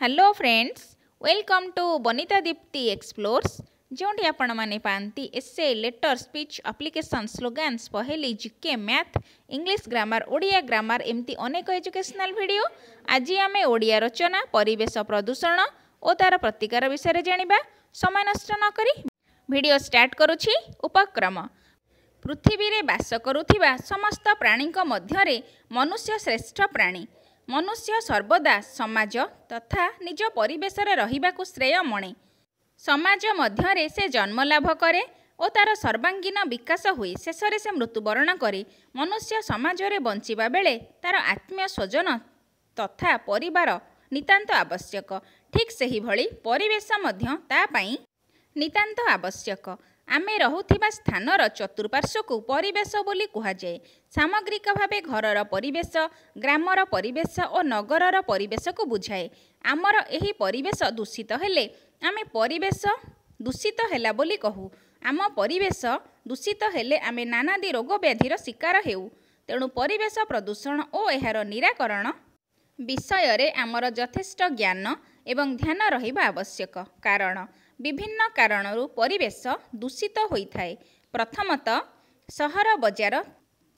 Hello friends welcome to Banita Dipti explores ଯେଉଁଠି ଆପଣମାନେ ପାଆନ୍ତି essay letter speech application slogans ପହେଲି GK math English grammar Odia grammar ଏମିତି ଅନେକ educational video ଆଜି ଆମେ ଓଡ଼ିଆ ରଚନା ପରିବେଶ ପ୍ରଦୂଷଣ ଓ ତା'ର ପ୍ରତିକାର ବିଷୟରେ ଜାଣିବା। ସମୟ ନଷ୍ଟ ନକରି ଭିଡ଼ିଓ ଷ୍ଟାର୍ଟ କରୁଛି ଉପକ୍ରମ। ପୃଥିବୀରେ ବାସ କରୁଥିବା ସମସ୍ତ ପ୍ରାଣୀଙ୍କ ମଧ୍ୟରେ ମନୁଷ୍ୟ ଶ୍ରେଷ୍ଠ ପ୍ରାଣୀ। ମନୁଷ୍ୟ ସର୍ବଦା ସମାଜ ତଥା ନିଜ ପରିବେଶରେ ରହିବାକୁ ଶ୍ରେୟ ମଣେ। ସମାଜ ମଧ୍ୟରେ ସେ ଜନ୍ମ ଲାଭ କରେ ଓ ତା'ର ସର୍ବାଙ୍ଗୀନ ବିକାଶ ହୁଏ। ଶେଷରେ ସେ ମୃତ୍ୟୁବରଣ କରେ। ମନୁଷ୍ୟ ସମାଜରେ ବଞ୍ଚିବା ବେଳେ ତା'ର ଆତ୍ମୀୟ ସ୍ୱଜନ ତଥା ପରିବାର ନିତାନ୍ତ ଆବଶ୍ୟକ। ଠିକ୍ ସେହିଭଳି ପରିବେଶ ମଧ୍ୟ ତା ପାଇଁ ନିତାନ୍ତ ଆବଶ୍ୟକ। ଆମେ ରହୁଥିବା ସ୍ଥାନର ଚତୁଃପାର୍ଶ୍ୱକୁ ପରିବେଶ ବୋଲି କୁହାଯାଏ। ସାମଗ୍ରିକ ଭାବେ ଘରର ପରିବେଶ ଗ୍ରାମର ପରିବେଶ ଓ ନଗରର ପରିବେଶକୁ ବୁଝାଏ। ଆମର ଏହି ପରିବେଶ ଦୂଷିତ ହେଲେ ଆମେ ପରିବେଶ ଦୂଷିତ ହେଲା ବୋଲି କହୁ। ଆମ ପରିବେଶ ଦୂଷିତ ହେଲେ ଆମେ ନାନାଦି ରୋଗ ବ୍ୟାଧିର ଶିକାର ହେଉ। ତେଣୁ ପରିବେଶ ପ୍ରଦୂଷଣ ଓ ଏହାର ନିରାକରଣ ବିଷୟରେ ଆମର ଯଥେଷ୍ଟ ଜ୍ଞାନ ଏବଂ ଧ୍ୟାନ ରହିବା ଆବଶ୍ୟକ। କାରଣ ବିଭିନ୍ନ କାରଣରୁ ପରିବେଶ ଦୂଷିତ ହୋଇଥାଏ। ପ୍ରଥମତଃ ସହର ବଜାର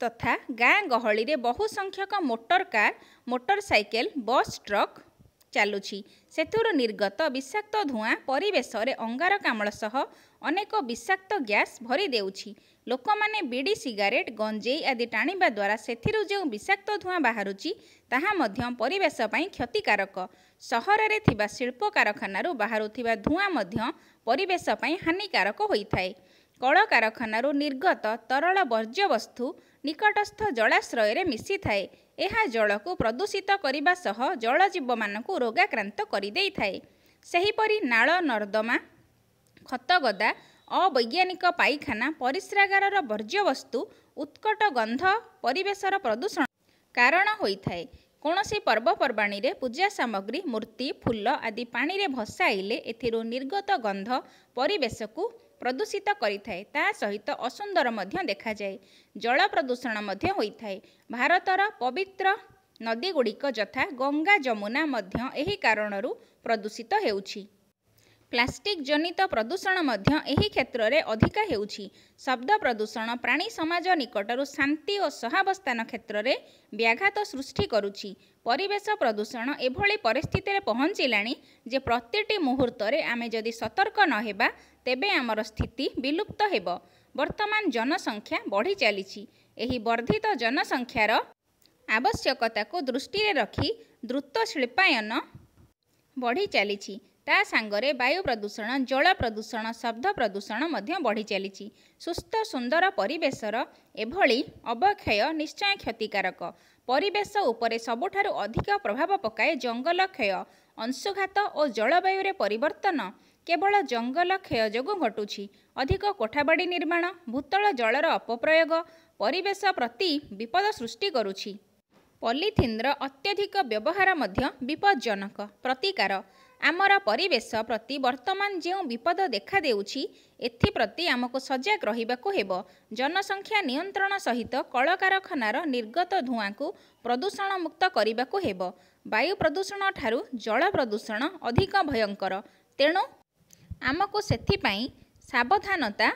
ତଥା ଗାଁ ଗହଳିରେ ବହୁ ସଂଖ୍ୟକ motor car motorcycle bus truck ଚାଲୁଛି। ସେଥିରୁ ନିର୍ଗତ ବିଷାକ୍ତ ଧୂଆଁ ପରିବେଶରେ ଅଙ୍ଗାରକାମ୍ଳ ସହ ଅନେକ ବିଷାକ୍ତ ଗ୍ୟାସ୍ ଭରି ଦେଉଛି। ଲୋକମାନେ ବିଡ଼ି ସିଗାରେଟ୍ ଗଞ୍ଜେଇ ଆଦି ଟାଣିବା ଦ୍ୱାରା ସେଥିରୁ ଯେଉଁ ବିଷାକ୍ତ ଧୂଆଁ ବାହାରୁଛି ତାହା ମଧ୍ୟ ପରିବେଶ ପାଇଁ କ୍ଷତିକାରକ। ସହରରେ ଥିବା ଶିଳ୍ପ କାରଖାନାରୁ ବାହାରୁଥିବା ଧୂଆଁ ମଧ୍ୟ ପରିବେଶ ପାଇଁ ହାନିକାରକ ହୋଇଥାଏ। କଳକାରଖାନାରୁ ନିର୍ଗତ ତରଳ ବର୍ଜ୍ୟବସ୍ତୁ ନିକଟସ୍ଥ ଜଳାଶ୍ରୟରେ ମିଶିଥାଏ। ଏହା ଜଳକୁ ପ୍ରଦୂଷିତ କରିବା ସହ ଜଳଜୀବମାନଙ୍କୁ ରୋଗାକ୍ରାନ୍ତ କରିଦେଇଥାଏ। ସେହିପରି ନାଳ ନର୍ଦ୍ଦମା ଖତଗଦା ଅବୈଜ୍ଞାନିକ ପାଇଖାନା ପରିସ୍ରାଗାରର ବର୍ଜ୍ୟବସ୍ତୁ ଉତ୍କଟ ଗନ୍ଧ ପରିବେଶର ପ୍ରଦୂଷଣ କାରଣ ହୋଇଥାଏ। କୌଣସି ପର୍ବପର୍ବାଣୀରେ ପୂଜା ସାମଗ୍ରୀ ମୂର୍ତ୍ତି ଫୁଲ ଆଦି ପାଣିରେ ଭସାଇଲେ ଏଥିରୁ ନିର୍ଗତ ଗନ୍ଧ ପରିବେଶକୁ ପ୍ରଦୂଷିତ କରିଥାଏ। ତା ସହିତ ଅସୁନ୍ଦର ମଧ୍ୟ ଦେଖାଯାଏ। ଜଳ ପ୍ରଦୂଷଣ ମଧ୍ୟ ହୋଇଥାଏ। ଭାରତର ପବିତ୍ର ନଦୀଗୁଡ଼ିକ ଯଥା ଗଙ୍ଗା ଯମୁନା ମଧ୍ୟ ଏହି କାରଣରୁ ପ୍ରଦୂଷିତ ହେଉଛି। ପ୍ଲାଷ୍ଟିକ ଜନିତ ପ୍ରଦୂଷଣ ମଧ୍ୟ ଏହି କ୍ଷେତ୍ରରେ ଅଧିକା ହେଉଛି। ଶବ୍ଦ ପ୍ରଦୂଷଣ ପ୍ରାଣୀ ସମାଜ ନିକଟରୁ ଶାନ୍ତି ଓ ସହାବସ୍ଥାନ କ୍ଷେତ୍ରରେ ବ୍ୟାଘାତ ସୃଷ୍ଟି କରୁଛି। ପରିବେଶ ପ୍ରଦୂଷଣ ଏଭଳି ପରିସ୍ଥିତିରେ ପହଞ୍ଚିଲାଣି ଯେ ପ୍ରତିଟି ମୁହୂର୍ତ୍ତରେ ଆମେ ଯଦି ସତର୍କ ନ ହେବା ତେବେ ଆମର ସ୍ଥିତି ବିଲୁପ୍ତ ହେବ। ବର୍ତ୍ତମାନ ଜନସଂଖ୍ୟା ବଢ଼ି ଚାଲିଛି। ଏହି ବର୍ଦ୍ଧିତ ଜନସଂଖ୍ୟାର ଆବଶ୍ୟକତାକୁ ଦୃଷ୍ଟିରେ ରଖି ଦ୍ରୁତ ଶିଳ୍ପାୟନ ବଢ଼ି ଚାଲିଛି। ତା ସାଙ୍ଗରେ ବାୟୁ ପ୍ରଦୂଷଣ ଜଳ ପ୍ରଦୂଷଣ ଶବ୍ଦ ପ୍ରଦୂଷଣ ମଧ୍ୟ ବଢ଼ି ଚାଲିଛି ସୁସ୍ଥ ସୁନ୍ଦର ପରିବେଶର ଏଭଳି ଅବକ୍ଷୟ ନିଶ୍ଚୟ କ୍ଷତିକାରକ। ପରିବେଶ ଉପରେ ସବୁଠାରୁ ଅଧିକ ପ୍ରଭାବ ପକାଏ ଜଙ୍ଗଲ କ୍ଷୟ ଅଂଶୁଘାତ ଓ ଜଳବାୟୁରେ ପରିବର୍ତ୍ତନ କେବଳ ଜଙ୍ଗଲ କ୍ଷୟ ଯୋଗୁଁ ଘଟୁଛି। ଅଧିକ କୋଠାବାଡ଼ି ନିର୍ମାଣ ଭୂତଳ ଜଳର ଅପପ୍ରୟୋଗ ପରିବେଶ ପ୍ରତି ବିପଦ ସୃଷ୍ଟି କରୁଛି। ପଲିଥିନ୍ର ଅତ୍ୟଧିକ ବ୍ୟବହାର ମଧ୍ୟ ବିପଜ୍ଜନକ ପ୍ରତିକାର। ଆମର ପରିବେଶ ପ୍ରତି ବର୍ତ୍ତମାନ ଯେଉଁ ବିପଦ ଦେଖାଦେଉଛି ଏଥିପ୍ରତି ଆମକୁ ସଜାଗ ରହିବାକୁ ହେବ। ଜନସଂଖ୍ୟା ନିୟନ୍ତ୍ରଣ ସହିତ କଳକାରଖାନାର ନିର୍ଗତ ଧୂଆଁକୁ ପ୍ରଦୂଷଣମୁକ୍ତ କରିବାକୁ ହେବ। ବାୟୁ ପ୍ରଦୂଷଣ ଠାରୁ ଜଳ ପ୍ରଦୂଷଣ ଅଧିକ ଭୟଙ୍କର। ତେଣୁ ଆମକୁ ସେଥିପାଇଁ ସାବଧାନତା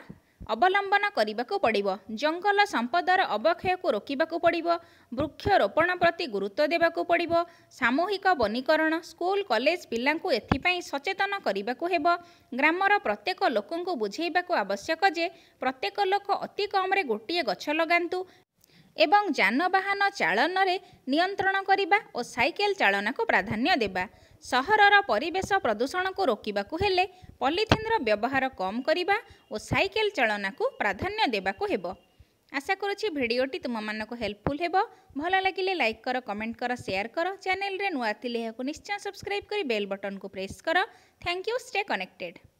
ଅବଲମ୍ବନ କରିବାକୁ ପଡ଼ିବ। ଜଙ୍ଗଲ ସମ୍ପଦର ଅବକ୍ଷୟକୁ ରୋକିବାକୁ ପଡ଼ିବ। ବୃକ୍ଷରୋପଣ ପ୍ରତି ଗୁରୁତ୍ୱ ଦେବାକୁ ପଡ଼ିବ। ସାମୂହିକ ବନୀକରଣ ସ୍କୁଲ କଲେଜ ପିଲାଙ୍କୁ ଏଥିପାଇଁ ସଚେତନ କରିବାକୁ ହେବ। ଗ୍ରାମର ପ୍ରତ୍ୟେକ ଲୋକଙ୍କୁ ବୁଝେଇବାକୁ ଆବଶ୍ୟକ ଯେ ପ୍ରତ୍ୟେକ ଲୋକ ଅତି କମରେ ଗୋଟିଏ ଗଛ ଲଗାନ୍ତୁ ଏବଂ ଯାନବାହନ ଚାଳନରେ ନିୟନ୍ତ୍ରଣ କରିବା ଓ ସାଇକେଲ ଚାଳନାକୁ ପ୍ରାଧାନ୍ୟ ଦେବା। ସହରର ପରିବେଶ ପ୍ରଦୂଷଣକୁ ରୋକିବାକୁ ହେଲେ ପଲିଥିନ୍ର ବ୍ୟବହାର କମ୍ କରିବା ଓ ସାଇକେଲ ଚାଳନାକୁ ପ୍ରାଧାନ୍ୟ ଦେବାକୁ ହେବ। ଆଶା କରୁଛି ଭିଡ଼ିଓଟି ତୁମମାନଙ୍କୁ ହେଲ୍ପଫୁଲ୍ ହେବ। ଭଲ ଲାଗିଲେ ଲାଇକ୍ କର କମେଣ୍ଟ କର ସେୟାର କର। ଚ୍ୟାନେଲରେ ନୂଆ ଥିଲେ ଏହାକୁ ନିଶ୍ଚୟ ସବସ୍କ୍ରାଇବ୍ କରି ବେଲ୍ ବଟନକୁ ପ୍ରେସ୍ କର। Thank you stay connected.